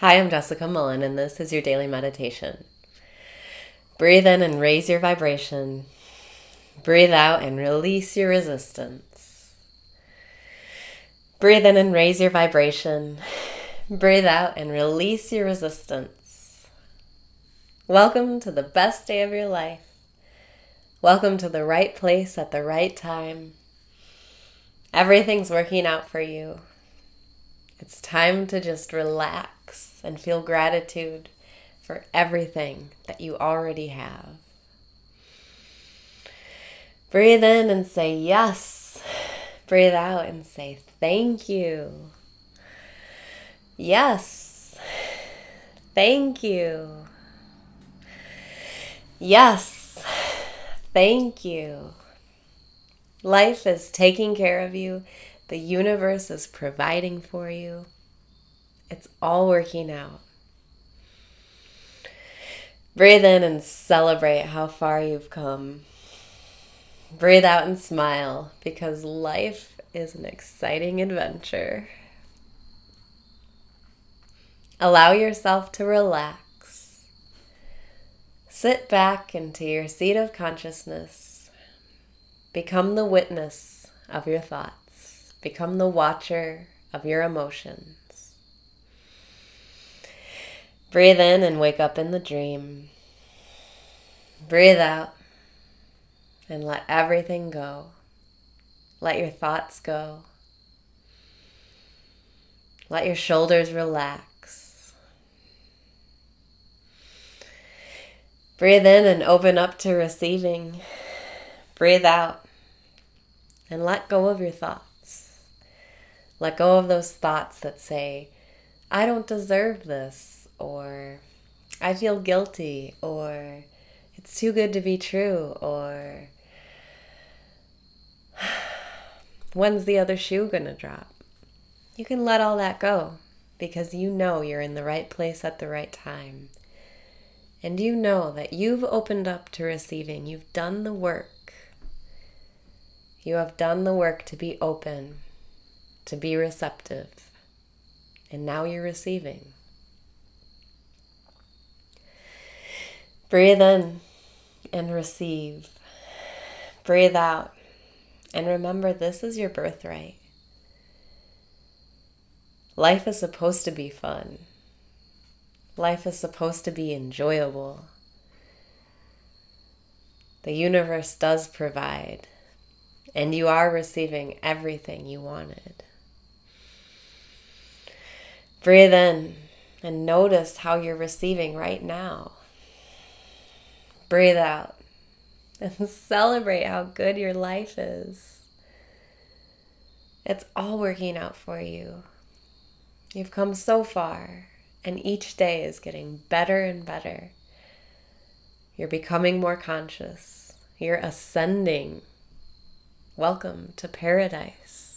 Hi, I'm Jessica Mullen, and this is your daily meditation. Breathe in and raise your vibration. Breathe out and release your resistance. Breathe in and raise your vibration. Breathe out and release your resistance. Welcome to the best day of your life. Welcome to the right place at the right time. Everything's working out for you. It's time to just relax and feel gratitude for everything that you already have. Breathe in and say yes. Breathe out and say thank you. Yes. Thank you. Yes. Thank you. Life is taking care of you the universe is providing for you. It's all working out. Breathe in and celebrate how far you've come. Breathe out and smile because life is an exciting adventure. Allow yourself to relax. Sit back into your seat of consciousness. Become the witness of your thoughts. Become the watcher of your emotions. Breathe in and wake up in the dream. Breathe out and let everything go. Let your thoughts go. Let your shoulders relax. Breathe in and open up to receiving. Breathe out and let go of your thoughts. Let go of those thoughts that say, I don't deserve this, or I feel guilty, or it's too good to be true, or when's the other shoe gonna drop? You can let all that go because you know you're in the right place at the right time. And you know that you've opened up to receiving, you've done the work. You have done the work to be open to be receptive. And now you're receiving. Breathe in and receive. Breathe out. And remember, this is your birthright. Life is supposed to be fun. Life is supposed to be enjoyable. The universe does provide, and you are receiving everything you wanted. Breathe in and notice how you're receiving right now. Breathe out and celebrate how good your life is. It's all working out for you. You've come so far, and each day is getting better and better. You're becoming more conscious. You're ascending. Welcome to paradise.